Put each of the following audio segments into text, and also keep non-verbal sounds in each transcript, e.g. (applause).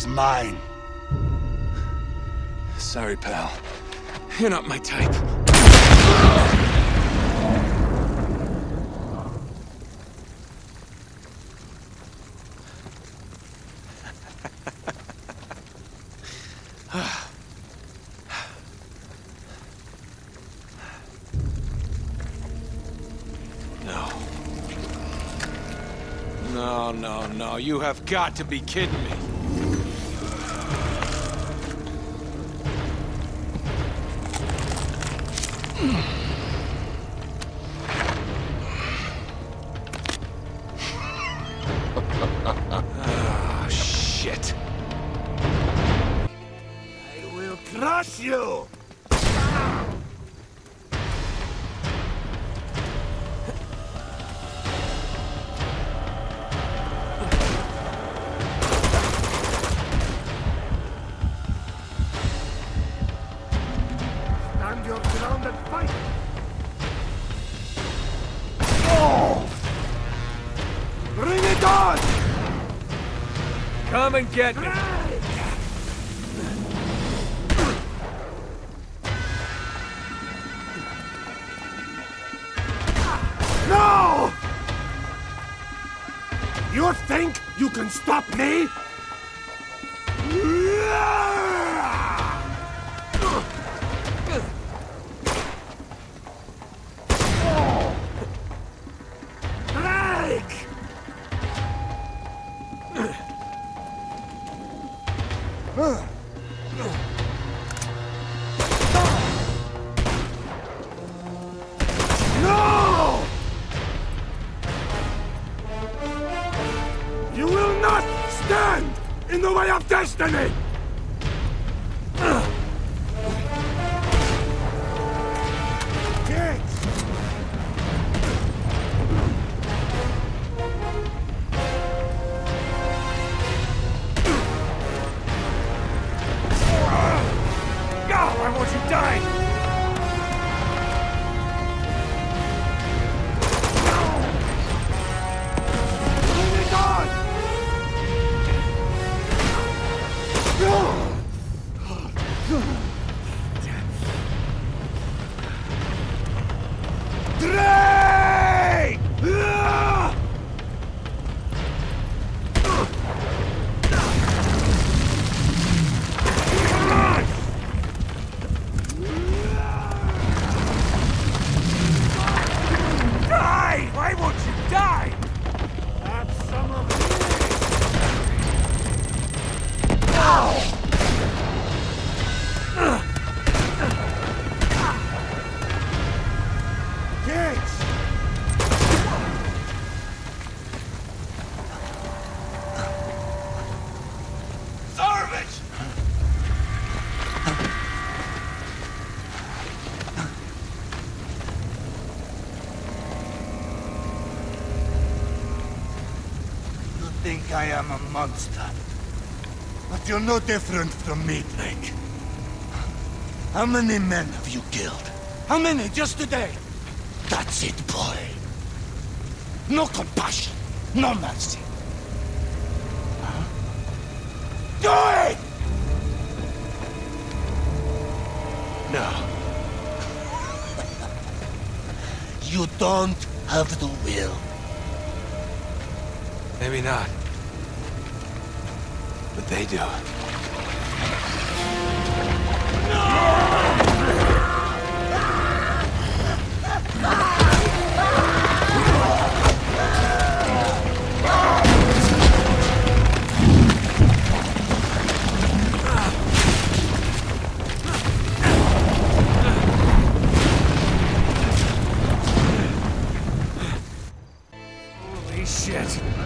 He's mine. Sorry, pal. You're not my type. (sighs) No. No, no, no. You have got to be kidding me. Shit. I will crush you! Stand your ground and fight! Bring it on! Come and get me. No! You think you can stop me? Destiny! Drake! I am a monster. But you're no different from me, Drake. How many men have you killed? How many just today? That's it, boy. No compassion, no mercy. Huh? Do it! No. (laughs) You don't have the will. Maybe not. They do. Holy shit.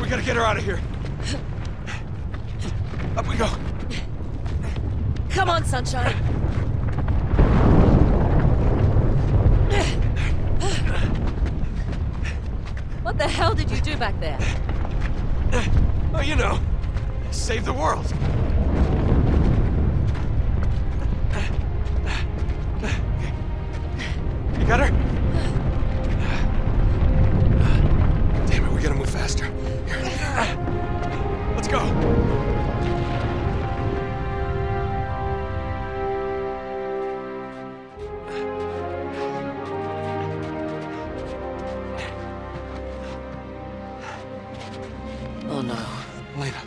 We gotta get her out of here. Up we go. Come on, sunshine. What the hell did you do back there? Oh, you know, save the world. Oh no. Lena.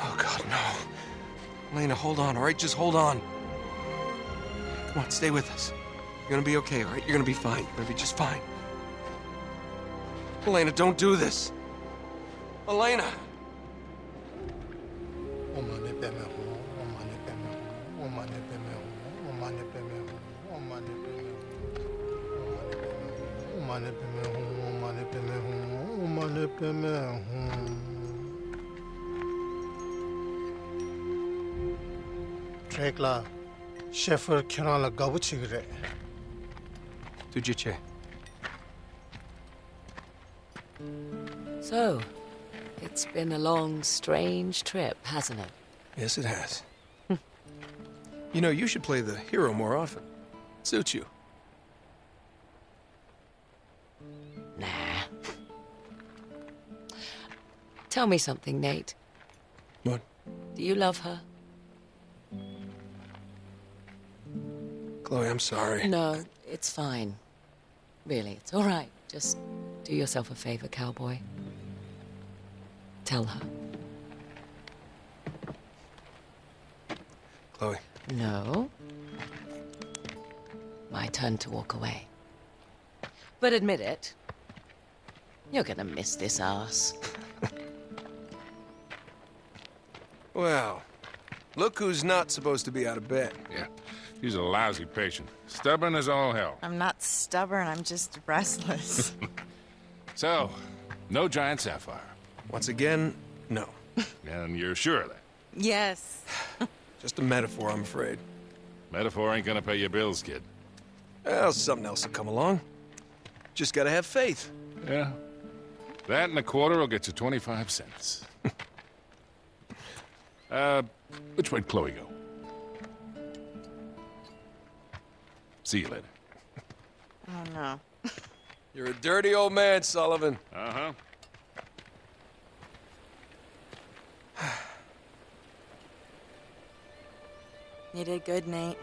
Oh, God, no. Lena, hold on, all right? Just hold on. Come on, stay with us. You're gonna be okay, all right? You're gonna be fine. You're gonna be just fine. Elena, don't do this. Elena! Trekla, So, it's been a long, strange trip, hasn't it? Yes, it has. (laughs) you know, you should play the hero more often. Suits you. Tell me something, Nate. What? Do you love her? Chloe, I'm sorry. No, it's fine. Really, it's all right. Just do yourself a favor, cowboy. Tell her. Chloe, No. My turn to walk away. But admit it. You're gonna miss this ass. (laughs) well, look who's not supposed to be out of bed. Yeah, he's a lousy patient. Stubborn as all hell. I'm not stubborn, I'm just restless. (laughs) (laughs) So, no giant sapphire. Once again, no. (laughs) And you're sure of that? yes. (sighs) Just a metaphor, I'm afraid. Metaphor ain't gonna pay your bills, kid. Well, something else will come along. Just gotta have faith. Yeah. That and a quarter will get you 25 cents. Uh, which way'd Chloe go? See you later. Oh no. (laughs) You're a dirty old man, Sullivan. Uh-huh. (sighs) You did good, Nate.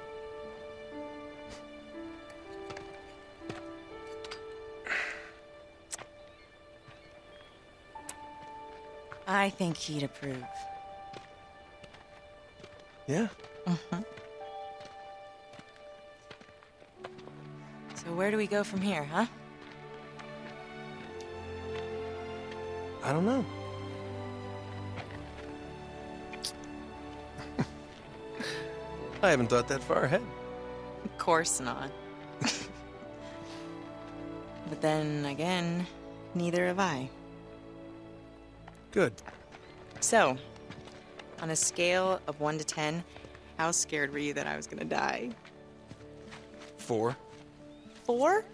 (sighs) I think he'd approve. Yeah? Mm-hmm. So where do we go from here, huh? I don't know. I haven't thought that far ahead. Of course not. (laughs) but then again, neither have I. Good. So, on a scale of 1 to 10, how scared were you that I was gonna die? Four. Four?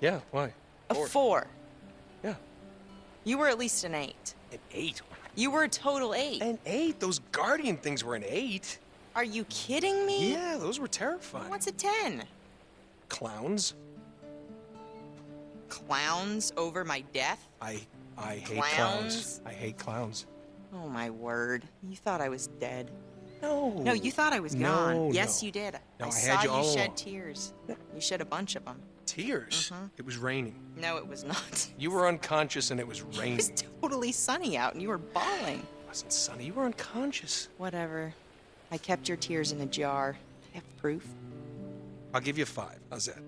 Yeah, why? A four. Yeah. You were at least an eight. An eight. You were a total eight. An eight? Those guardian things were an eight. Are you kidding me? Yeah, those were terrifying. What's a 10? Clowns? Clowns over my death? I I hate Clowns? clowns. I hate clowns. Oh my word. You thought I was dead. No. No, you thought I was No, gone. Yes, no. you did. No, I I saw you you shed tears. You shed a bunch of them. Tears? Mm-hmm. It was raining. No, it was not. (laughs) You were unconscious and it was raining. It was totally sunny out and you were bawling. It wasn't sunny. You were unconscious. Whatever. I kept your tears in a jar. I have proof. I'll give you five. How's that?